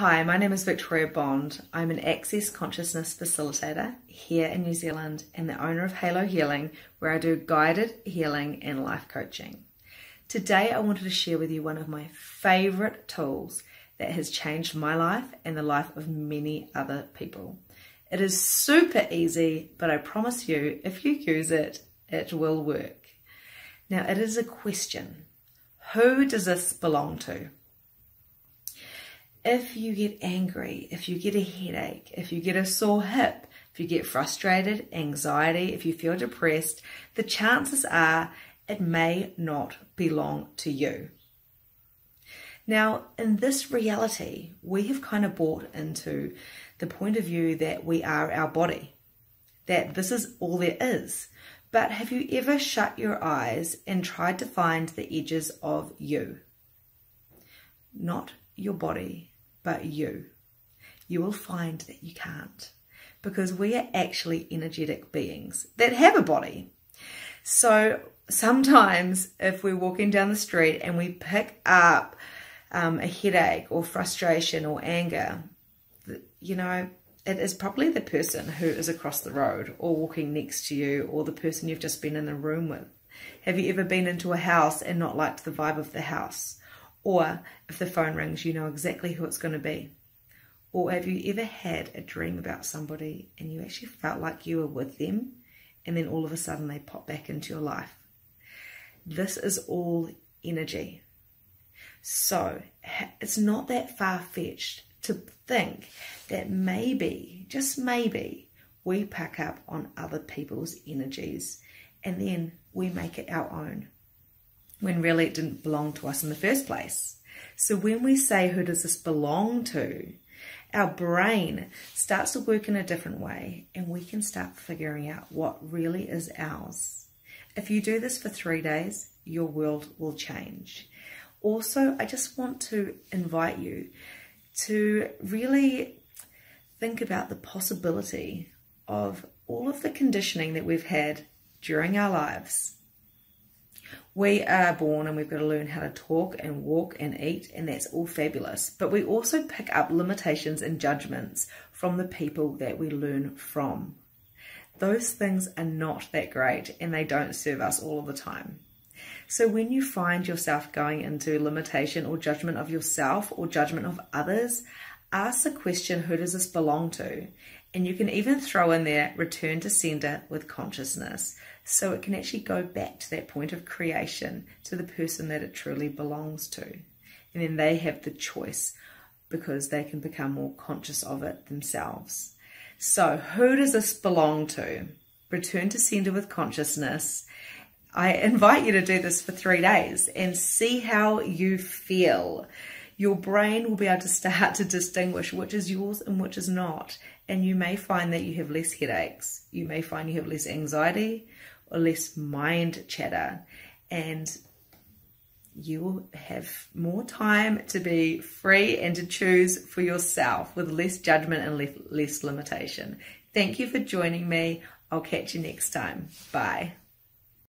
Hi, my name is Victoria Bond. I'm an Access Consciousness Facilitator here in New Zealand and the owner of Halo Healing, where I do guided healing and life coaching. Today, I wanted to share with you one of my favorite tools that has changed my life and the life of many other people. It is super easy, but I promise you, if you use it, it will work. Now, it is a question Who does this belong to? If you get angry, if you get a headache, if you get a sore hip, if you get frustrated, anxiety, if you feel depressed, the chances are it may not belong to you. Now, in this reality, we have kind of bought into the point of view that we are our body, that this is all there is. But have you ever shut your eyes and tried to find the edges of you? Not your body, but you. You will find that you can't because we are actually energetic beings that have a body. So sometimes if we're walking down the street and we pick up um, a headache or frustration or anger, you know, it is probably the person who is across the road or walking next to you or the person you've just been in the room with. Have you ever been into a house and not liked the vibe of the house? Or if the phone rings, you know exactly who it's going to be. Or have you ever had a dream about somebody and you actually felt like you were with them and then all of a sudden they pop back into your life? This is all energy. So it's not that far fetched to think that maybe, just maybe, we pick up on other people's energies and then we make it our own when really it didn't belong to us in the first place. So when we say, who does this belong to? Our brain starts to work in a different way and we can start figuring out what really is ours. If you do this for three days, your world will change. Also, I just want to invite you to really think about the possibility of all of the conditioning that we've had during our lives we are born and we've got to learn how to talk and walk and eat, and that's all fabulous. But we also pick up limitations and judgments from the people that we learn from. Those things are not that great and they don't serve us all of the time. So when you find yourself going into limitation or judgment of yourself or judgment of others, ask the question who does this belong to? And you can even throw in there return to sender with consciousness. So it can actually go back to that point of creation to the person that it truly belongs to. And then they have the choice because they can become more conscious of it themselves. So, who does this belong to? Return to sender with consciousness. I invite you to do this for three days and see how you feel your brain will be able to start to distinguish which is yours and which is not. And you may find that you have less headaches. You may find you have less anxiety or less mind chatter. And you will have more time to be free and to choose for yourself with less judgment and less limitation. Thank you for joining me. I'll catch you next time. Bye.